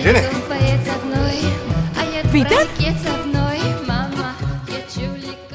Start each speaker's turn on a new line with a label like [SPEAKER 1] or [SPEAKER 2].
[SPEAKER 1] Irene!
[SPEAKER 2] Peter?